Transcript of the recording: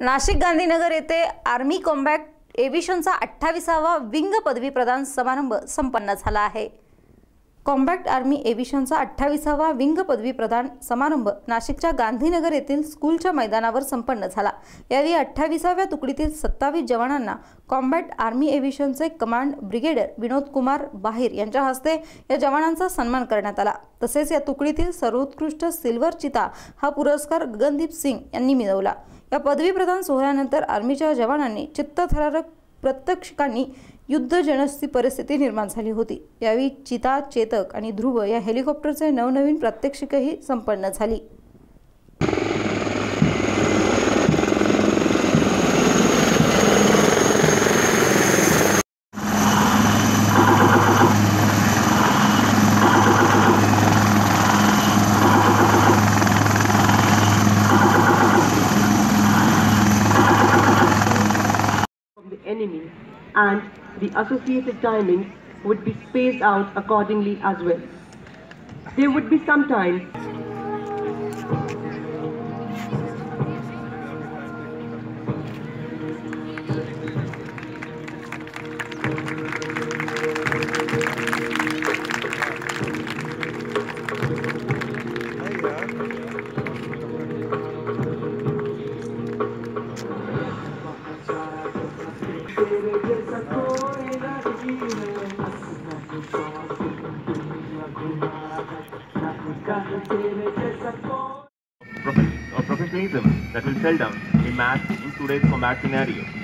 नाशिक गांधीनगर येथे army combat एव्हिशनचा अठ्ठावीसावा विंग पदवी प्रदान समारंभ संपन्न झाला आहे. कॉम्बॅक्ट आर्मी एव्हिशनचा अठ्ठावीसावा विंग पदवी प्रदान समारंभ नाशिकच्या गांधीनगर येथील स्कूलच्या मैदानावर संपन्न झाला. यावेळी अठ्ठावीसाव्या तुकडीतील सत्तावीस जवानांना कॉम्बॅट आर्मी एव्हिशनचे कमांड ब्रिगेडर विनोद कुमार बाहेर यांच्या हस्ते या जवानांचा सन्मान करण्यात आला. तसेच या तुकडीतील सर्वोत्कृष्ट सिल्वर चिता हा पुरस्कार गगनदीप सिंग यांनी मिळवला. या पदवी प्रदान सोहळ्यानंतर आर्मीच्या जवानांनी चित्तथरारक प्रत्यक्षिकांनी युद्धजनस्ती परिस्थिती निर्माण झाली होती. यावेळी चिता चेतक आणि ध्रुव या हेलिकॉप्टरचे नवनवीन प्रात्यक्षिकही संपन्न झाली. Enemy and the associated timings would be spaced out accordingly as well. There would be some Uh, professionalism that will seldom be matched in today's combat scenario.